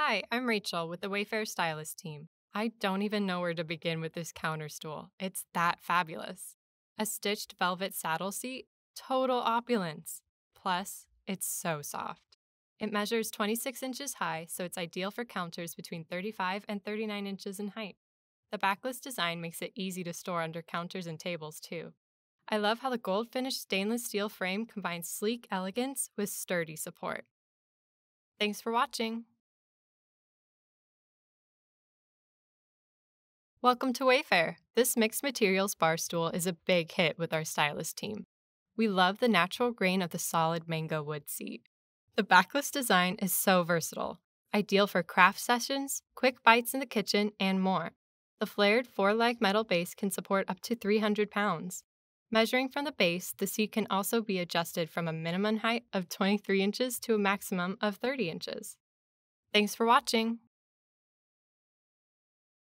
Hi, I'm Rachel with the Wayfair Stylist team. I don't even know where to begin with this counter stool. It's that fabulous. A stitched velvet saddle seat, total opulence. Plus, it's so soft. It measures 26 inches high, so it's ideal for counters between 35 and 39 inches in height. The backless design makes it easy to store under counters and tables, too. I love how the gold finished stainless steel frame combines sleek elegance with sturdy support. Thanks for watching. Welcome to Wayfair. This mixed materials bar stool is a big hit with our stylist team. We love the natural grain of the solid mango wood seat. The backless design is so versatile, ideal for craft sessions, quick bites in the kitchen, and more. The flared four leg metal base can support up to 300 pounds. Measuring from the base, the seat can also be adjusted from a minimum height of 23 inches to a maximum of 30 inches. Thanks for watching!